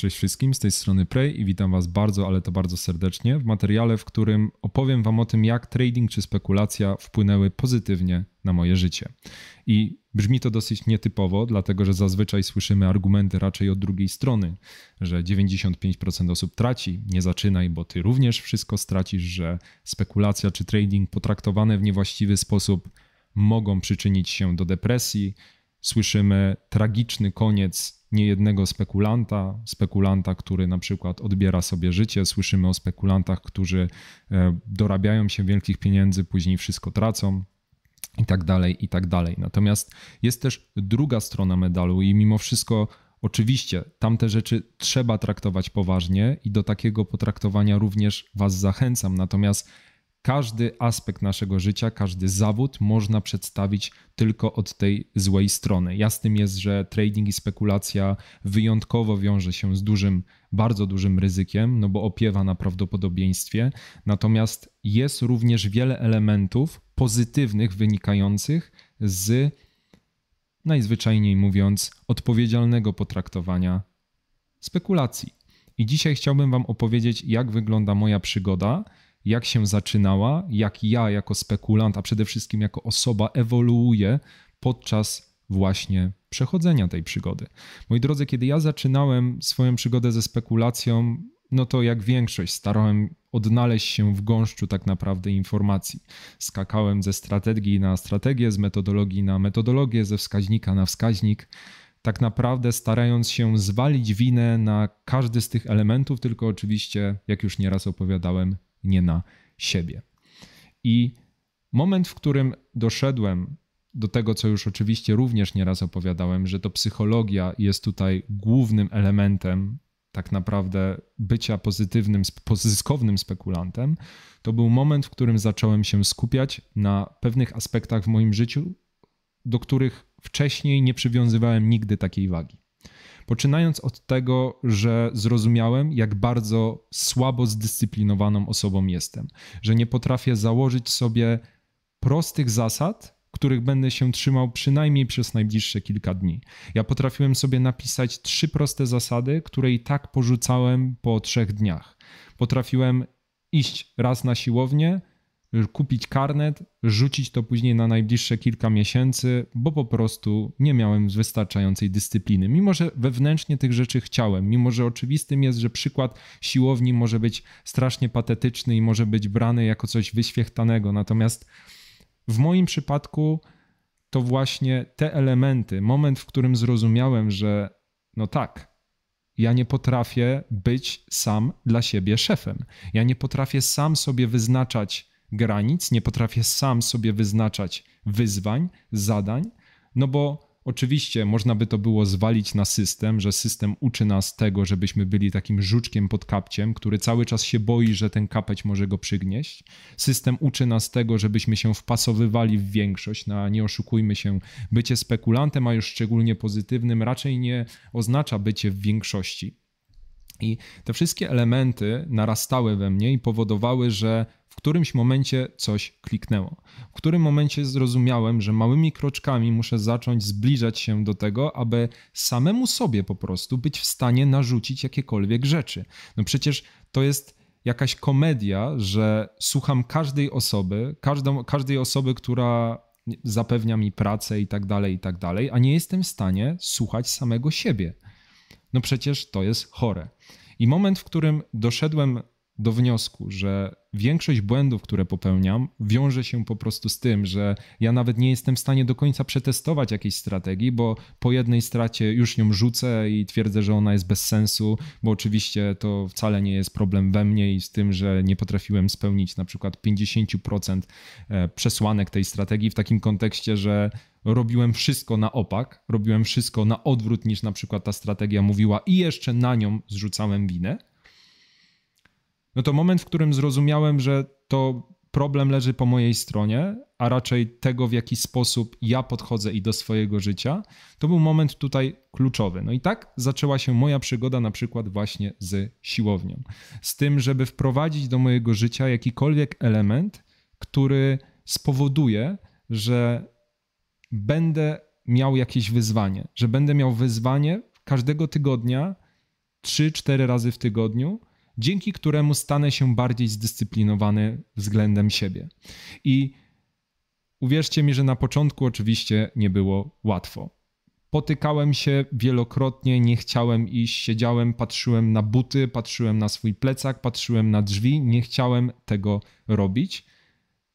Cześć wszystkim, z tej strony Prey i witam Was bardzo, ale to bardzo serdecznie w materiale, w którym opowiem Wam o tym, jak trading czy spekulacja wpłynęły pozytywnie na moje życie. I brzmi to dosyć nietypowo, dlatego że zazwyczaj słyszymy argumenty raczej od drugiej strony, że 95% osób traci, nie zaczynaj, bo Ty również wszystko stracisz, że spekulacja czy trading potraktowane w niewłaściwy sposób mogą przyczynić się do depresji. Słyszymy tragiczny koniec niejednego spekulanta, spekulanta, który na przykład odbiera sobie życie. Słyszymy o spekulantach, którzy e, dorabiają się wielkich pieniędzy, później wszystko tracą. I tak dalej, i tak dalej. Natomiast jest też druga strona medalu, i mimo wszystko, oczywiście, tamte rzeczy trzeba traktować poważnie, i do takiego potraktowania również Was zachęcam. Natomiast każdy aspekt naszego życia, każdy zawód można przedstawić tylko od tej złej strony. Jasnym jest, że trading i spekulacja wyjątkowo wiąże się z dużym, bardzo dużym ryzykiem, no bo opiewa na prawdopodobieństwie. Natomiast jest również wiele elementów pozytywnych wynikających z najzwyczajniej mówiąc odpowiedzialnego potraktowania spekulacji. I dzisiaj chciałbym Wam opowiedzieć, jak wygląda moja przygoda jak się zaczynała, jak ja jako spekulant, a przede wszystkim jako osoba ewoluuję podczas właśnie przechodzenia tej przygody. Moi drodzy, kiedy ja zaczynałem swoją przygodę ze spekulacją, no to jak większość starałem odnaleźć się w gąszczu tak naprawdę informacji. Skakałem ze strategii na strategię, z metodologii na metodologię, ze wskaźnika na wskaźnik. Tak naprawdę starając się zwalić winę na każdy z tych elementów, tylko oczywiście, jak już nieraz opowiadałem, nie na siebie. I moment, w którym doszedłem do tego, co już oczywiście również nieraz opowiadałem, że to psychologia jest tutaj głównym elementem tak naprawdę bycia pozytywnym, zyskownym spekulantem, to był moment, w którym zacząłem się skupiać na pewnych aspektach w moim życiu, do których wcześniej nie przywiązywałem nigdy takiej wagi. Poczynając od tego, że zrozumiałem, jak bardzo słabo zdyscyplinowaną osobą jestem, że nie potrafię założyć sobie prostych zasad, których będę się trzymał przynajmniej przez najbliższe kilka dni. Ja potrafiłem sobie napisać trzy proste zasady, które i tak porzucałem po trzech dniach. Potrafiłem iść raz na siłownię, kupić karnet, rzucić to później na najbliższe kilka miesięcy, bo po prostu nie miałem wystarczającej dyscypliny. Mimo, że wewnętrznie tych rzeczy chciałem, mimo, że oczywistym jest, że przykład siłowni może być strasznie patetyczny i może być brany jako coś wyświechtanego. Natomiast w moim przypadku to właśnie te elementy, moment, w którym zrozumiałem, że no tak, ja nie potrafię być sam dla siebie szefem. Ja nie potrafię sam sobie wyznaczać granic, nie potrafię sam sobie wyznaczać wyzwań, zadań, no bo oczywiście można by to było zwalić na system, że system uczy nas tego, żebyśmy byli takim żuczkiem pod kapciem, który cały czas się boi, że ten kapeć może go przygnieść. System uczy nas tego, żebyśmy się wpasowywali w większość, no, nie oszukujmy się, bycie spekulantem, a już szczególnie pozytywnym, raczej nie oznacza bycie w większości. I te wszystkie elementy narastały we mnie i powodowały, że w którymś momencie coś kliknęło. W którym momencie zrozumiałem, że małymi kroczkami muszę zacząć zbliżać się do tego, aby samemu sobie po prostu być w stanie narzucić jakiekolwiek rzeczy. No przecież to jest jakaś komedia, że słucham każdej osoby, każdą, każdej osoby, która zapewnia mi pracę i tak dalej, i tak dalej, a nie jestem w stanie słuchać samego siebie. No przecież to jest chore. I moment, w którym doszedłem do wniosku, że większość błędów, które popełniam, wiąże się po prostu z tym, że ja nawet nie jestem w stanie do końca przetestować jakiejś strategii, bo po jednej stracie już ją rzucę i twierdzę, że ona jest bez sensu, bo oczywiście to wcale nie jest problem we mnie i z tym, że nie potrafiłem spełnić na przykład 50% e, przesłanek tej strategii w takim kontekście, że robiłem wszystko na opak, robiłem wszystko na odwrót niż na przykład ta strategia mówiła i jeszcze na nią zrzucałem winę no to moment, w którym zrozumiałem, że to problem leży po mojej stronie, a raczej tego, w jaki sposób ja podchodzę i do swojego życia, to był moment tutaj kluczowy. No i tak zaczęła się moja przygoda na przykład właśnie z siłownią. Z tym, żeby wprowadzić do mojego życia jakikolwiek element, który spowoduje, że będę miał jakieś wyzwanie, że będę miał wyzwanie każdego tygodnia 3-4 razy w tygodniu, dzięki któremu stanę się bardziej zdyscyplinowany względem siebie. I uwierzcie mi, że na początku oczywiście nie było łatwo. Potykałem się wielokrotnie, nie chciałem iść, siedziałem, patrzyłem na buty, patrzyłem na swój plecak, patrzyłem na drzwi, nie chciałem tego robić,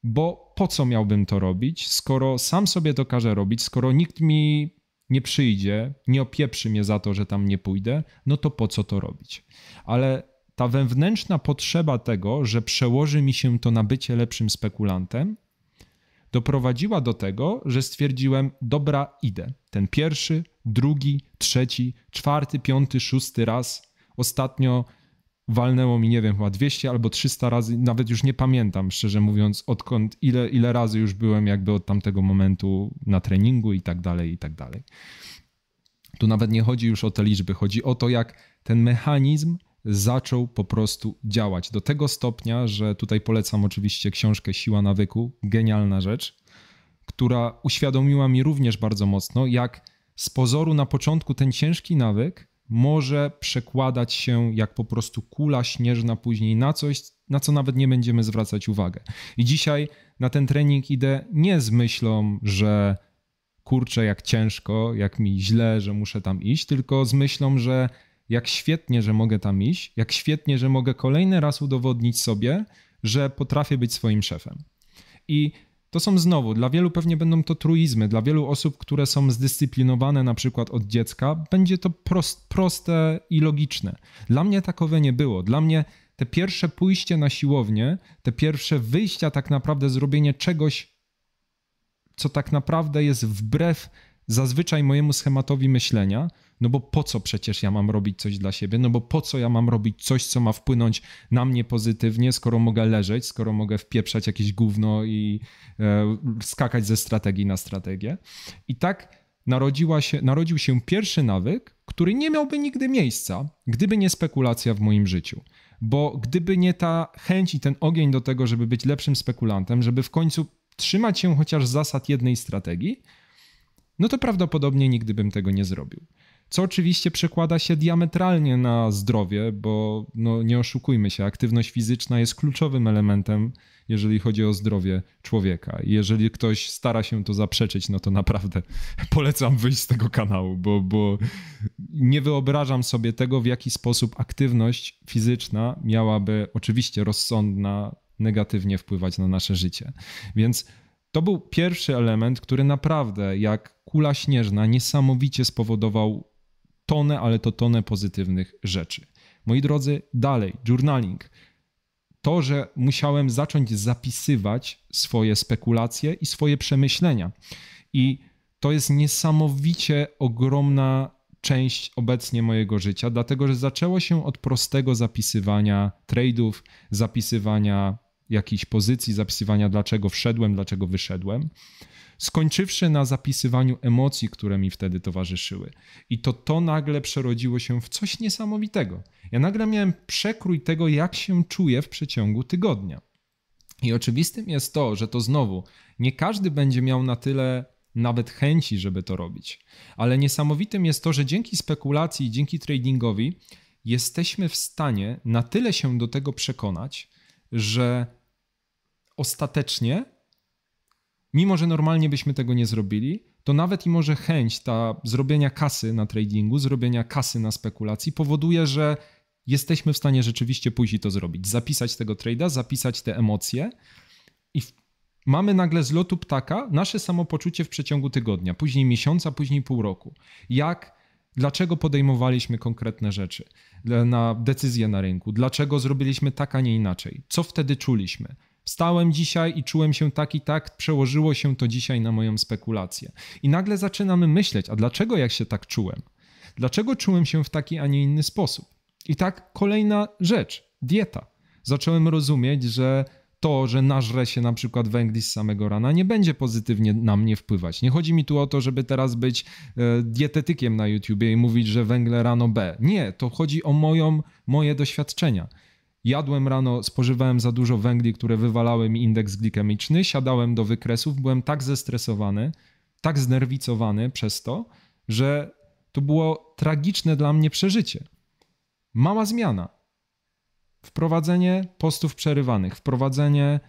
bo po co miałbym to robić, skoro sam sobie to każę robić, skoro nikt mi nie przyjdzie, nie opieprzy mnie za to, że tam nie pójdę, no to po co to robić? Ale ta wewnętrzna potrzeba tego, że przełoży mi się to na bycie lepszym spekulantem, doprowadziła do tego, że stwierdziłem, dobra, idę. Ten pierwszy, drugi, trzeci, czwarty, piąty, szósty raz. Ostatnio walnęło mi, nie wiem, chyba 200 albo 300 razy, nawet już nie pamiętam, szczerze mówiąc, odkąd, ile, ile razy już byłem jakby od tamtego momentu na treningu i tak dalej, i tak dalej. Tu nawet nie chodzi już o te liczby, chodzi o to, jak ten mechanizm zaczął po prostu działać do tego stopnia, że tutaj polecam oczywiście książkę Siła nawyku, genialna rzecz, która uświadomiła mi również bardzo mocno, jak z pozoru na początku ten ciężki nawyk może przekładać się jak po prostu kula śnieżna później na coś, na co nawet nie będziemy zwracać uwagę. I dzisiaj na ten trening idę nie z myślą, że kurczę, jak ciężko, jak mi źle, że muszę tam iść, tylko z myślą, że jak świetnie, że mogę tam iść, jak świetnie, że mogę kolejny raz udowodnić sobie, że potrafię być swoim szefem. I to są znowu, dla wielu pewnie będą to truizmy, dla wielu osób, które są zdyscyplinowane na przykład od dziecka, będzie to prost, proste i logiczne. Dla mnie takowe nie było. Dla mnie te pierwsze pójście na siłownię, te pierwsze wyjścia, tak naprawdę zrobienie czegoś, co tak naprawdę jest wbrew zazwyczaj mojemu schematowi myślenia, no bo po co przecież ja mam robić coś dla siebie? No bo po co ja mam robić coś, co ma wpłynąć na mnie pozytywnie, skoro mogę leżeć, skoro mogę wpieprzać jakieś gówno i e, skakać ze strategii na strategię. I tak narodziła się, narodził się pierwszy nawyk, który nie miałby nigdy miejsca, gdyby nie spekulacja w moim życiu. Bo gdyby nie ta chęć i ten ogień do tego, żeby być lepszym spekulantem, żeby w końcu trzymać się chociaż zasad jednej strategii, no to prawdopodobnie nigdy bym tego nie zrobił. Co oczywiście przekłada się diametralnie na zdrowie, bo no, nie oszukujmy się, aktywność fizyczna jest kluczowym elementem, jeżeli chodzi o zdrowie człowieka. I jeżeli ktoś stara się to zaprzeczyć, no to naprawdę polecam wyjść z tego kanału, bo, bo nie wyobrażam sobie tego, w jaki sposób aktywność fizyczna miałaby, oczywiście rozsądna, negatywnie wpływać na nasze życie. Więc to był pierwszy element, który naprawdę, jak kula śnieżna, niesamowicie spowodował tonę, ale to tonę pozytywnych rzeczy. Moi drodzy, dalej, journaling. To, że musiałem zacząć zapisywać swoje spekulacje i swoje przemyślenia. I to jest niesamowicie ogromna część obecnie mojego życia, dlatego że zaczęło się od prostego zapisywania trade'ów, zapisywania jakichś pozycji, zapisywania dlaczego wszedłem, dlaczego wyszedłem skończywszy na zapisywaniu emocji, które mi wtedy towarzyszyły. I to to nagle przerodziło się w coś niesamowitego. Ja nagle miałem przekrój tego, jak się czuję w przeciągu tygodnia. I oczywistym jest to, że to znowu nie każdy będzie miał na tyle nawet chęci, żeby to robić. Ale niesamowitym jest to, że dzięki spekulacji, dzięki tradingowi jesteśmy w stanie na tyle się do tego przekonać, że ostatecznie mimo że normalnie byśmy tego nie zrobili, to nawet i może chęć ta zrobienia kasy na tradingu, zrobienia kasy na spekulacji powoduje, że jesteśmy w stanie rzeczywiście pójść i to zrobić. Zapisać tego trada, zapisać te emocje i mamy nagle z lotu ptaka nasze samopoczucie w przeciągu tygodnia, później miesiąca, później pół roku. Jak Dlaczego podejmowaliśmy konkretne rzeczy na decyzje na rynku? Dlaczego zrobiliśmy tak, a nie inaczej? Co wtedy czuliśmy? Wstałem dzisiaj i czułem się tak i tak, przełożyło się to dzisiaj na moją spekulację. I nagle zaczynamy myśleć, a dlaczego jak się tak czułem? Dlaczego czułem się w taki, a nie inny sposób? I tak kolejna rzecz, dieta. Zacząłem rozumieć, że to, że nażrę się na przykład węgli z samego rana, nie będzie pozytywnie na mnie wpływać. Nie chodzi mi tu o to, żeby teraz być e, dietetykiem na YouTubie i mówić, że węgle rano B. Nie, to chodzi o moją, moje doświadczenia. Jadłem rano, spożywałem za dużo węgli, które wywalały mi indeks glikemiczny, siadałem do wykresów, byłem tak zestresowany, tak znerwicowany przez to, że to było tragiczne dla mnie przeżycie. Mała zmiana. Wprowadzenie postów przerywanych, wprowadzenie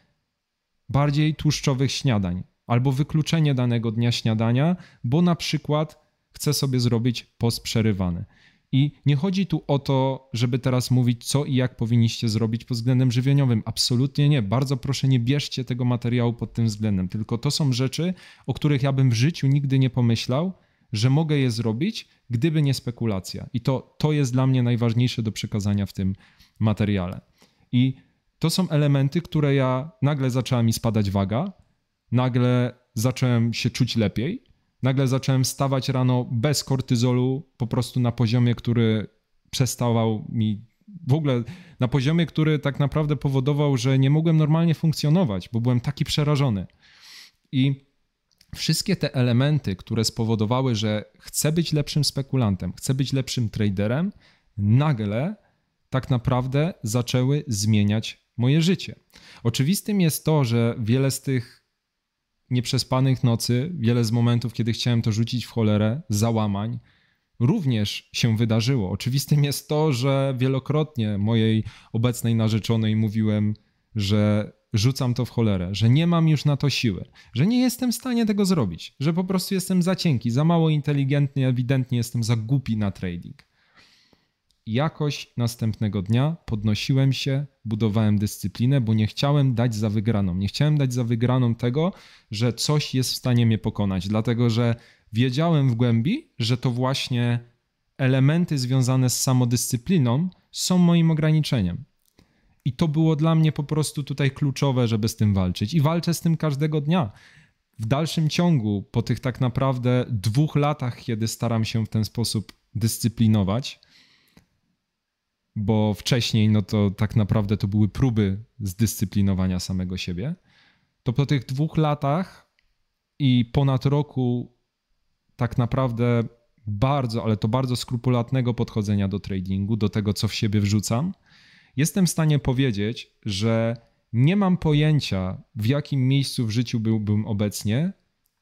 bardziej tłuszczowych śniadań, albo wykluczenie danego dnia śniadania, bo na przykład chcę sobie zrobić post przerywany. I nie chodzi tu o to, żeby teraz mówić, co i jak powinniście zrobić pod względem żywieniowym. Absolutnie nie. Bardzo proszę, nie bierzcie tego materiału pod tym względem. Tylko to są rzeczy, o których ja bym w życiu nigdy nie pomyślał, że mogę je zrobić, gdyby nie spekulacja. I to, to jest dla mnie najważniejsze do przekazania w tym materiale. I to są elementy, które ja nagle zaczęła mi spadać waga, nagle zacząłem się czuć lepiej, nagle zacząłem stawać rano bez kortyzolu, po prostu na poziomie, który przestawał mi w ogóle na poziomie, który tak naprawdę powodował, że nie mogłem normalnie funkcjonować, bo byłem taki przerażony. I wszystkie te elementy, które spowodowały, że chcę być lepszym spekulantem, chcę być lepszym traderem, nagle tak naprawdę zaczęły zmieniać moje życie. Oczywistym jest to, że wiele z tych nieprzespanych nocy, wiele z momentów, kiedy chciałem to rzucić w cholerę, załamań, również się wydarzyło. Oczywistym jest to, że wielokrotnie mojej obecnej narzeczonej mówiłem, że rzucam to w cholerę, że nie mam już na to siły, że nie jestem w stanie tego zrobić, że po prostu jestem za cienki, za mało inteligentny, ewidentnie jestem za głupi na trading jakoś następnego dnia podnosiłem się, budowałem dyscyplinę, bo nie chciałem dać za wygraną. Nie chciałem dać za wygraną tego, że coś jest w stanie mnie pokonać, dlatego że wiedziałem w głębi, że to właśnie elementy związane z samodyscypliną są moim ograniczeniem. I to było dla mnie po prostu tutaj kluczowe, żeby z tym walczyć. I walczę z tym każdego dnia. W dalszym ciągu, po tych tak naprawdę dwóch latach, kiedy staram się w ten sposób dyscyplinować, bo wcześniej no to tak naprawdę to były próby zdyscyplinowania samego siebie, to po tych dwóch latach i ponad roku tak naprawdę bardzo, ale to bardzo skrupulatnego podchodzenia do tradingu, do tego, co w siebie wrzucam, jestem w stanie powiedzieć, że nie mam pojęcia, w jakim miejscu w życiu byłbym obecnie,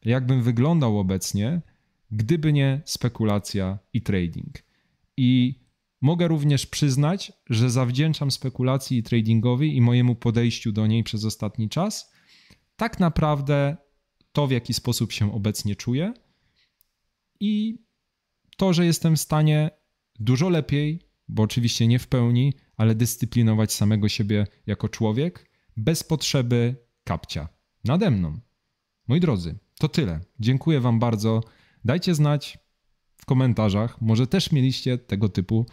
jakbym wyglądał obecnie, gdyby nie spekulacja i trading. I Mogę również przyznać, że zawdzięczam spekulacji tradingowi i mojemu podejściu do niej przez ostatni czas tak naprawdę to, w jaki sposób się obecnie czuję i to, że jestem w stanie dużo lepiej, bo oczywiście nie w pełni, ale dyscyplinować samego siebie jako człowiek bez potrzeby kapcia nade mną. Moi drodzy, to tyle. Dziękuję Wam bardzo. Dajcie znać w komentarzach, może też mieliście tego typu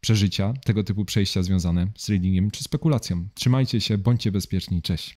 przeżycia, tego typu przejścia związane z tradingiem czy spekulacją. Trzymajcie się, bądźcie bezpieczni, cześć.